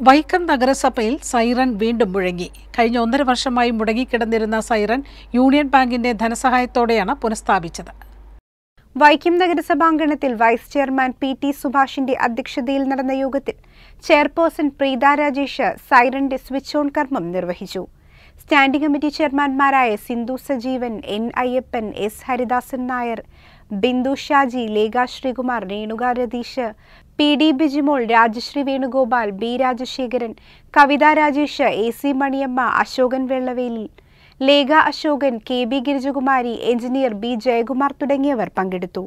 വൈക്കം നഗരസഭയിൽ സൈറൺ വീണ്ടും മുഴങ്ങി. കഴിഞ്ഞ ഒന്നര വർഷമായി മുടങ്ങിക്കിടന്നിരുന്ന സൈറൺ യൂണിയൻ ബാങ്കിന്റെ ധനസഹായത്തോടെയാണ് പുനഃസ്ഥാപിച്ചത്. വൈക്കം നഗരസഭാംഗണത്തിൽ വൈസ് ചെയർമാൻ പി ടി സുഭാഷിന്റെ അധ്യക്ഷതയിൽ നടന്ന യോഗത്തിൽ ചെയർപേഴ്സൺ പ്രീത രാജേഷ് സൈറന്റെ സ്വിച്ച് ഓൺ കർമ്മം നിർവഹിച്ചു. Standing committee ചെയർമാൻമാരായ Sindhu Sajeevan N. Ayyappan S. Haridasan Nair Bindu Shaji Lekha Sreekumar Renuka Ratheesh P. D. Bijimol Rajasree Venugopal B. Rajasekharan Kavitha Rajesh A. C. Maniyamma Asokan Vellaveli Lekha Asokan K. B. Girijakumari engineer B. Jayakumar തുടങ്ങിയവർ പങ്കെടുത്തു.